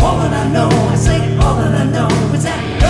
all that I know. I say all that I know is that.